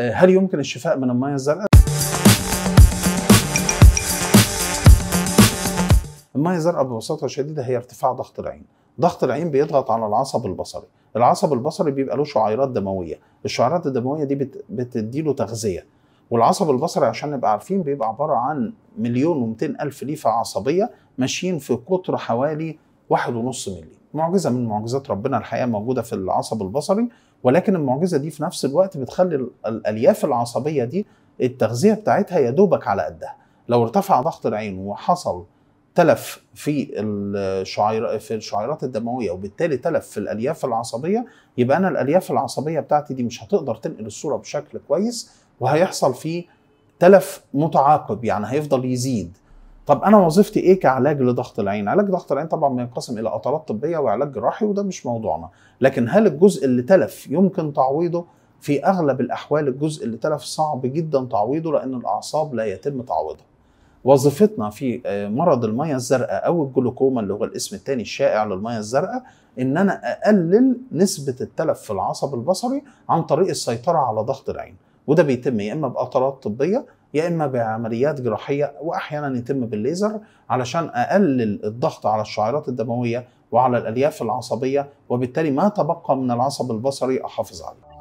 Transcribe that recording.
هل يمكن الشفاء من الميه الزرقاء؟ الميه الزرقاء ببساطة شديدة هي ارتفاع ضغط العين. ضغط العين بيضغط على العصب البصري. العصب البصري بيبقى له شعيرات دموية. الشعيرات الدموية دي بت... بتديله تغذية. والعصب البصري عشان نبقى عارفين بيبقى عبارة عن مليون و200 ألف ليفة عصبية ماشيين في قطر حوالي واحد ونص ملي معجزة من معجزات ربنا الحقيقة موجودة في العصب البصري ولكن المعجزة دي في نفس الوقت بتخلي الألياف العصبية دي التغذية بتاعتها يا دوبك على قدها. لو ارتفع ضغط العين وحصل تلف في الشعير في الشعيرات الدموية وبالتالي تلف في الألياف العصبية يبقى أنا الألياف العصبية بتاعتي دي مش هتقدر تنقل الصورة بشكل كويس وهيحصل فيه تلف متعاقب يعني هيفضل يزيد. طب أنا وظيفتي إيه كعلاج لضغط العين؟ علاج ضغط العين طبعا بينقسم إلى قطرات طبية وعلاج جراحي وده مش موضوعنا. لكن هل الجزء اللي تلف يمكن تعويضه؟ في أغلب الأحوال الجزء اللي تلف صعب جدا تعويضه لأن الأعصاب لا يتم تعويضها. وظيفتنا في مرض الميه الزرقاء أو الجلوكوما اللي هو الاسم الثاني الشائع للميه الزرقاء إن أنا أقلل نسبة التلف في العصب البصري عن طريق السيطرة على ضغط العين. وده بيتم يا إما بقطرات طبية يا إما بعمليات جراحية وأحيانا يتم بالليزر علشان أقلل الضغط على الشعيرات الدموية وعلى الألياف العصبية وبالتالي ما تبقى من العصب البصري أحافظ عليه.